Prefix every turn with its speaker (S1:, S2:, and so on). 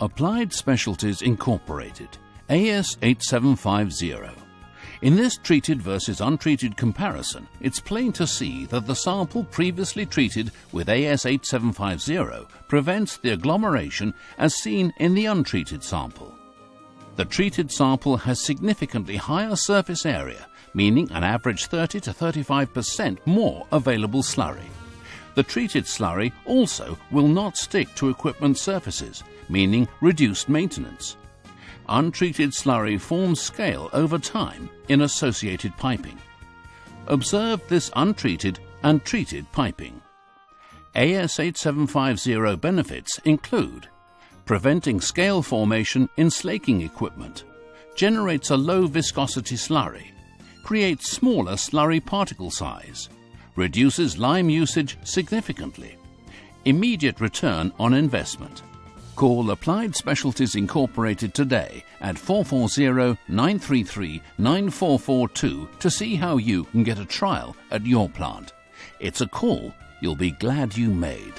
S1: Applied Specialties Incorporated, AS8750. In this treated versus untreated comparison, it's plain to see that the sample previously treated with AS8750 prevents the agglomeration as seen in the untreated sample. The treated sample has significantly higher surface area, meaning an average 30 to 35% more available slurry. The treated slurry also will not stick to equipment surfaces, meaning reduced maintenance. Untreated slurry forms scale over time in associated piping. Observe this untreated and treated piping. AS8750 benefits include preventing scale formation in slaking equipment, generates a low viscosity slurry, creates smaller slurry particle size, reduces lime usage significantly, immediate return on investment. Call Applied Specialties Incorporated today at 440 933 9442 to see how you can get a trial at your plant. It's a call you'll be glad you made.